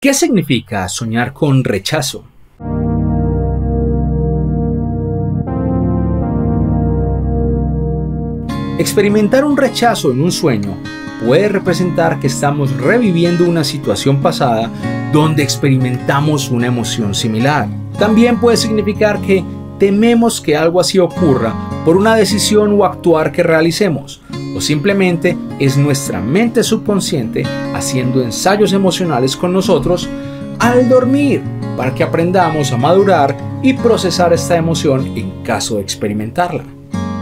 ¿Qué significa soñar con rechazo? Experimentar un rechazo en un sueño puede representar que estamos reviviendo una situación pasada donde experimentamos una emoción similar. También puede significar que tememos que algo así ocurra por una decisión o actuar que realicemos, o simplemente es nuestra mente subconsciente haciendo ensayos emocionales con nosotros al dormir para que aprendamos a madurar y procesar esta emoción en caso de experimentarla.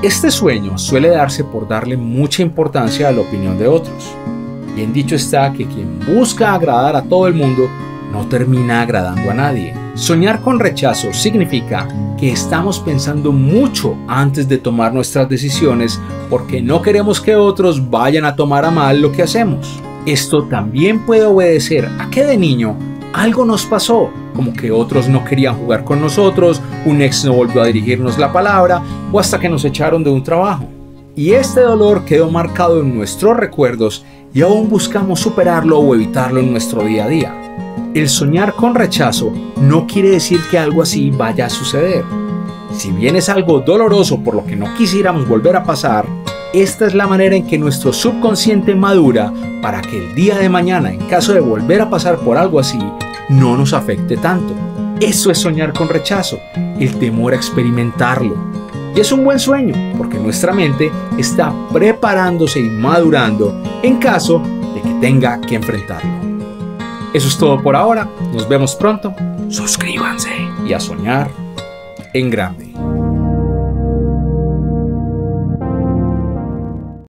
Este sueño suele darse por darle mucha importancia a la opinión de otros. Bien dicho está que quien busca agradar a todo el mundo no termina agradando a nadie. Soñar con rechazo significa que estamos pensando mucho antes de tomar nuestras decisiones porque no queremos que otros vayan a tomar a mal lo que hacemos. Esto también puede obedecer a que de niño algo nos pasó, como que otros no querían jugar con nosotros, un ex no volvió a dirigirnos la palabra o hasta que nos echaron de un trabajo. Y este dolor quedó marcado en nuestros recuerdos y aún buscamos superarlo o evitarlo en nuestro día a día. El soñar con rechazo no quiere decir que algo así vaya a suceder. Si bien es algo doloroso por lo que no quisiéramos volver a pasar, esta es la manera en que nuestro subconsciente madura para que el día de mañana, en caso de volver a pasar por algo así, no nos afecte tanto. Eso es soñar con rechazo, el temor a experimentarlo. Y es un buen sueño, porque nuestra mente está preparándose y madurando en caso de que tenga que enfrentarlo. Eso es todo por ahora, nos vemos pronto, suscríbanse. Y a soñar en grande.